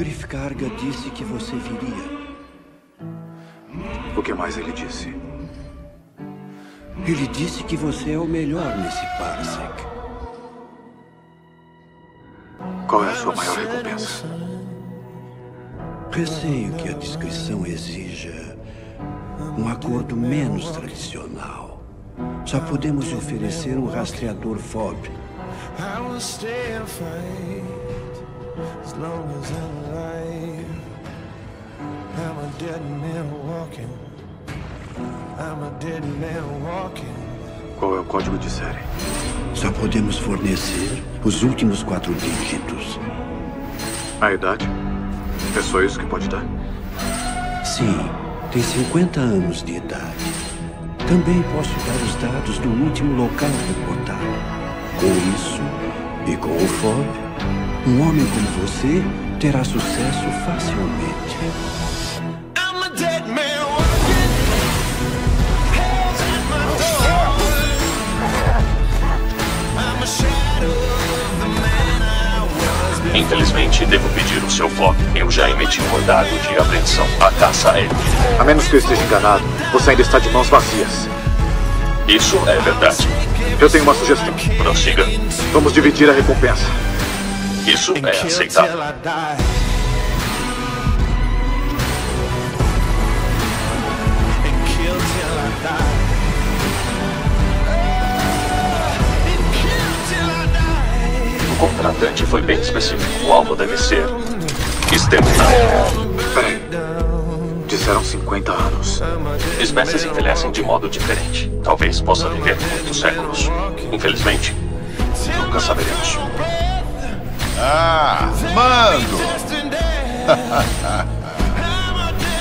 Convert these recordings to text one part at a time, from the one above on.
Griffkarga disse que você viria. O que mais ele disse? Ele disse que você é o melhor nesse parsec. Qual é a sua maior recompensa? Receio que a descrição exija um acordo menos tradicional. Só podemos oferecer um rastreador FOB. As long as I'm alive. I'm a dead man walking. I'm a dead man walking. Qual é o código de série? Só podemos fornecer os últimos quatro dígitos. A idade? É só isso que pode dar? Sim, tem 50 anos de idade. Também posso dar os dados do último local reportado. Com isso, e com o FOB, um homem como você terá sucesso facilmente. I'm a dead man walking. Hell's at my door. I'm a shadow of the man I was before. Infelizmente, devo pedir o seu foco. Eu já emiti um mandado de apreensão à caça aérea. A menos que eu esteja enganado, você ainda está de mãos vazias. Isso é verdade. Eu tenho uma sugestão. Prossiga. Vamos dividir a recompensa. Isso é aceitável. O contratante foi bem específico. O alvo deve ser exterminado. Peraí. Disseram 50 anos. Espécies envelhecem de modo diferente. Talvez possa viver muitos séculos. Infelizmente, nunca saberemos. Ah, mando!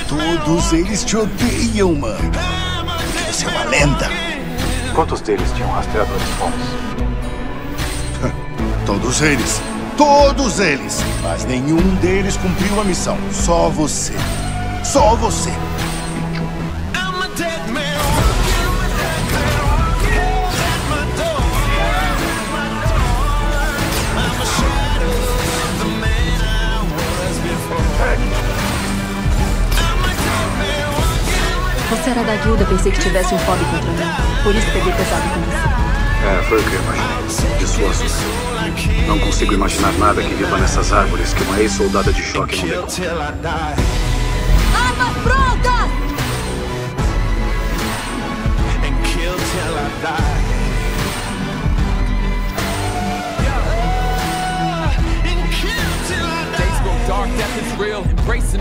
Todos eles te odeiam, mano. Você é uma lenda. Quantos deles tinham rastreadores bons? Todos eles. Todos eles. Mas nenhum deles cumpriu a missão. Só você. Só você. Você era da guilda, pensei que tivesse um fob contra mim. Por isso peguei pesado com você. É, foi o que eu imaginei. De sua. Não consigo imaginar nada que viva nessas árvores que uma ex-soldada de choque não Kill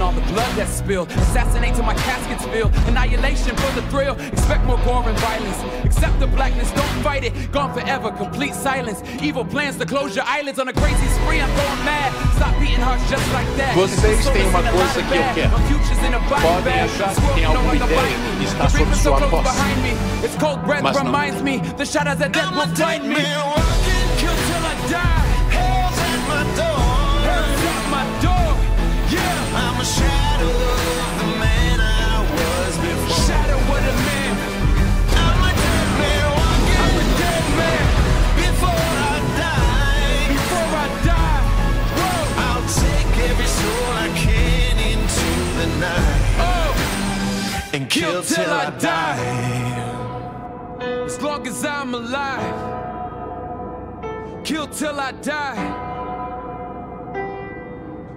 all the blood that's spilled. Assassinate till my casket's filled. Annihilation for the thrill. Expect more gore and violence. Accept the blackness, don't fight it. Gone forever, complete silence. Evil plans to close your eyelids on a crazy spree. I'm going mad. Stop beating hearts just like that. Vocês têm uma coisa que eu quero. Podem achar que tem alguma ideia e está sob sua posse. It's cold Mas não. reminds me. The shadows of death I'm a will dead find me. man walking. Kill till I die. Hell's at my door. And kill till I die. As long as I'm alive, kill till I die.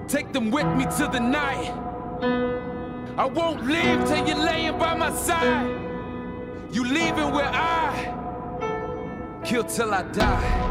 Take them with me to the night. I won't leave till you're laying by my side. You leaving where I kill till I die.